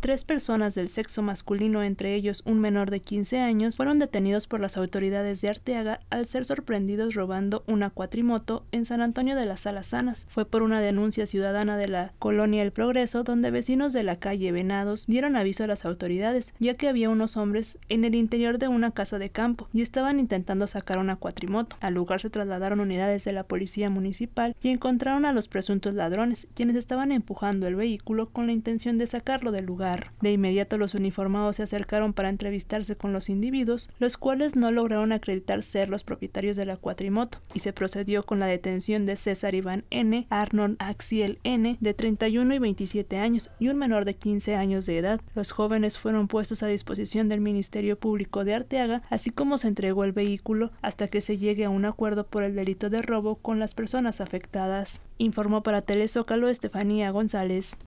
Tres personas del sexo masculino, entre ellos un menor de 15 años, fueron detenidos por las autoridades de Arteaga al ser sorprendidos robando una cuatrimoto en San Antonio de las Alazanas. Fue por una denuncia ciudadana de la colonia El Progreso, donde vecinos de la calle Venados dieron aviso a las autoridades, ya que había unos hombres en el interior de una casa de campo y estaban intentando sacar una cuatrimoto. Al lugar se trasladaron unidades de la policía municipal y encontraron a los presuntos ladrones, quienes estaban empujando el vehículo con la intención de sacarlo del lugar. De inmediato los uniformados se acercaron para entrevistarse con los individuos, los cuales no lograron acreditar ser los propietarios de la cuatrimoto, y se procedió con la detención de César Iván N., Arnold Axiel N., de 31 y 27 años, y un menor de 15 años de edad. Los jóvenes fueron puestos a disposición del Ministerio Público de Arteaga, así como se entregó el vehículo hasta que se llegue a un acuerdo por el delito de robo con las personas afectadas. Informó para Telezócalo Estefanía González.